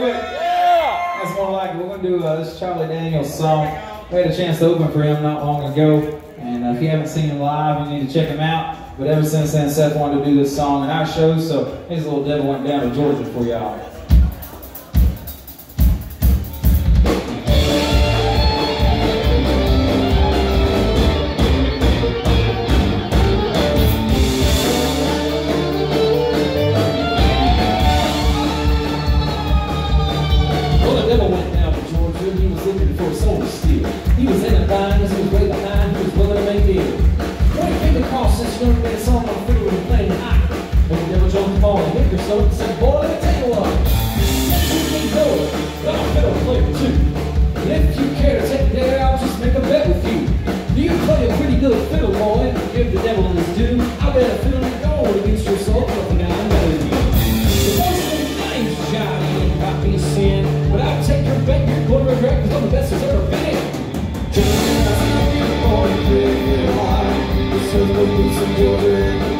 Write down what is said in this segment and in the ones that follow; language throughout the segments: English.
good? Yeah! That's more like. We're to do uh, this Charlie Daniels song. We had a chance to open for him not long ago. And uh, if you haven't seen him live, you need to check him out. But ever since then, Seth wanted to do this song in our shows. So his little devil went down to Georgia for y'all. The and and said, Boy, let me tell you what. You can go it, but I'm fiddle player too. And if you care to take a day, I'll just make a bet with you. Do you play a pretty good fiddle, boy? Give the devil his due. I bet a fiddle is gold against your soul, but now I'm better than you. The most of the name's Johnny ain't got me sin. But I'll take your bet, you're going to regret, because I'm the best there's ever been. some water We're just sitting out in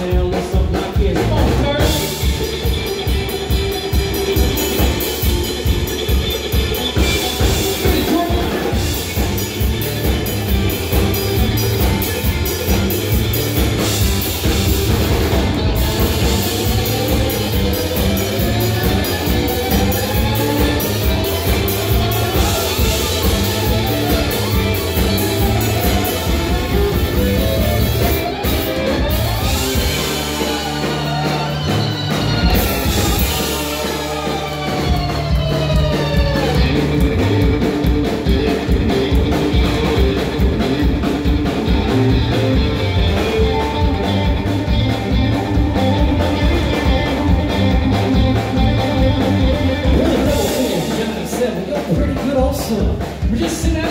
chair.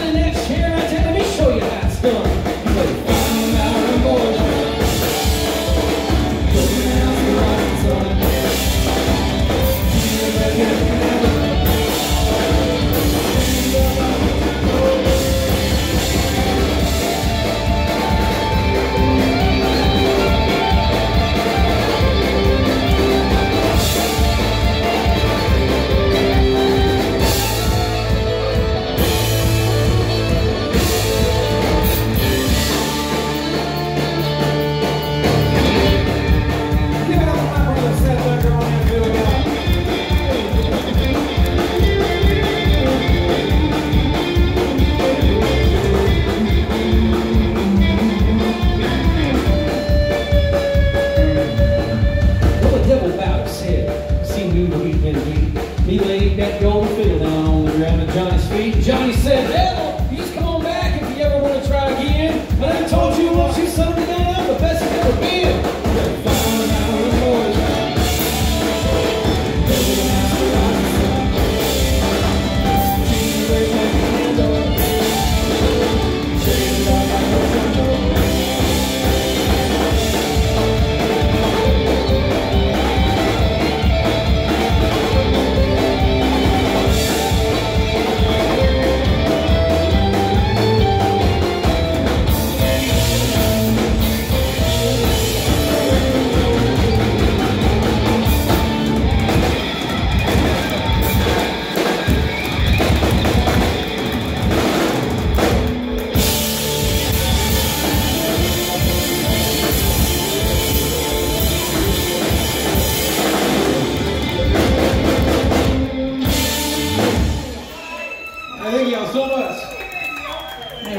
He laid that gold fiddle down on the ground at Johnny's feet. Johnny said, Devil,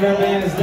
Band is done.